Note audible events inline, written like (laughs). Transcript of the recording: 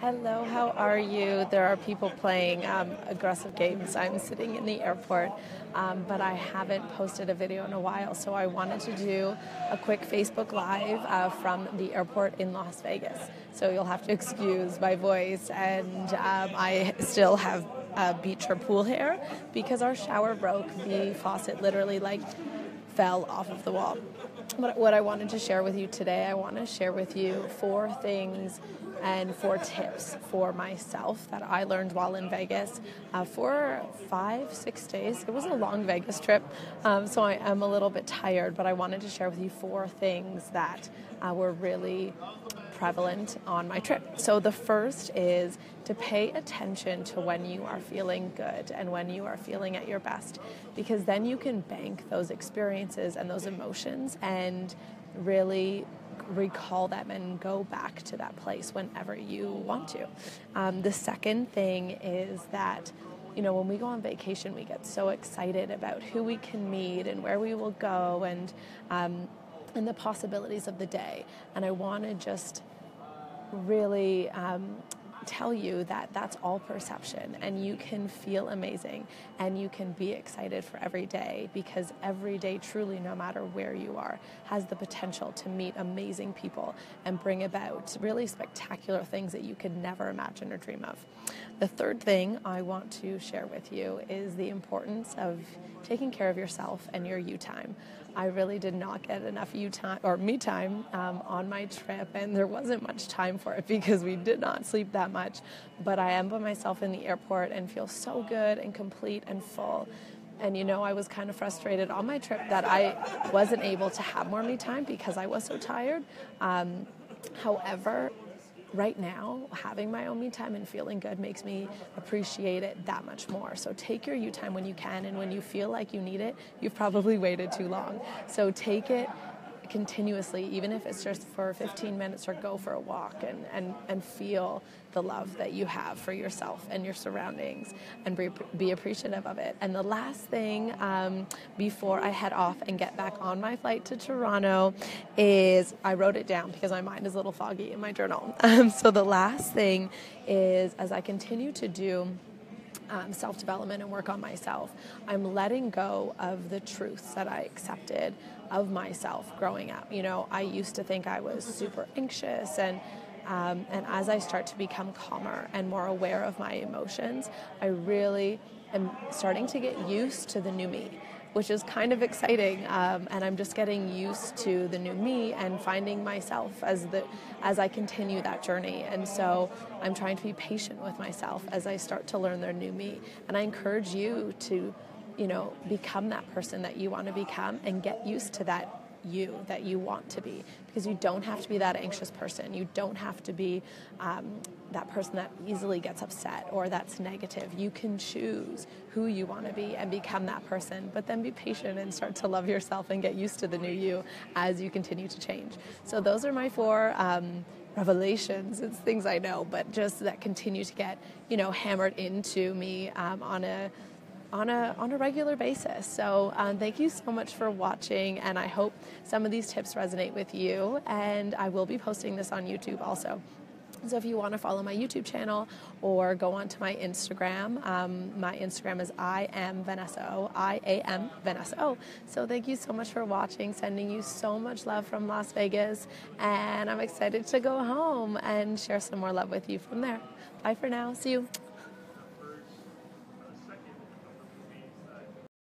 Hello, how are you? There are people playing um, aggressive games. I'm sitting in the airport, um, but I haven't posted a video in a while, so I wanted to do a quick Facebook Live uh, from the airport in Las Vegas. So you'll have to excuse my voice, and um, I still have uh, beach or pool hair because our shower broke. The faucet literally like fell off of the wall. What I wanted to share with you today, I want to share with you four things and four tips for myself that I learned while in Vegas uh, for five, six days. It was a long Vegas trip, um, so I am a little bit tired, but I wanted to share with you four things that uh, were really prevalent on my trip. So the first is to pay attention to when you are feeling good and when you are feeling at your best, because then you can bank those experiences and those emotions and really recall them and go back to that place whenever you want to. Um, the second thing is that you know, when we go on vacation, we get so excited about who we can meet and where we will go and um, and the possibilities of the day. And I want to just really um, tell you that that's all perception and you can feel amazing and you can be excited for every day because every day, truly, no matter where you are, has the potential to meet amazing people and bring about really spectacular things that you could never imagine or dream of. The third thing I want to share with you is the importance of taking care of yourself and your you time. I really did not get enough you time or me time um, on my trip, and there wasn't much time for it (laughs) because we did not sleep that much. But I am by myself in the airport and feel so good and complete and full. And you know, I was kind of frustrated on my trip that I wasn't able to have more me time because I was so tired. Um, however, right now, having my own me time and feeling good makes me appreciate it that much more. So take your you time when you can, and when you feel like you need it, you've probably waited too long. So take it continuously, even if it's just for 15 minutes or go for a walk and, and, and feel the love that you have for yourself and your surroundings and be, be appreciative of it. And the last thing um, before I head off and get back on my flight to Toronto is I wrote it down because my mind is a little foggy in my journal. (laughs) Um, so the last thing is as I continue to do um, self development and work on myself, I'm letting go of the truths that I accepted of myself growing up. You know, I used to think I was super anxious and um, and as I start to become calmer and more aware of my emotions, I really am starting to get used to the new me, which is kind of exciting. Um, and I'm just getting used to the new me and finding myself as the as I continue that journey. And so I'm trying to be patient with myself as I start to learn their new me. And I encourage you to you know, become that person that you want to become and get used to that you that you want to be because you don't have to be that anxious person. You don't have to be um, that person that easily gets upset or that's negative. You can choose who you want to be and become that person, but then be patient and start to love yourself and get used to the new you as you continue to change. So, those are my four. Um, revelations it's things i know but just that continue to get you know hammered into me um, on a on a on a regular basis. So um, thank you so much for watching, and I hope some of these tips resonate with you. And I will be posting this on YouTube also. So if you want to follow my YouTube channel or go onto my Instagram, um, my Instagram is I am Vanessa O, I A M Vanessa O. So thank you so much for watching. Sending you so much love from Las Vegas, and I'm excited to go home and share some more love with you from there. Bye for now. See you.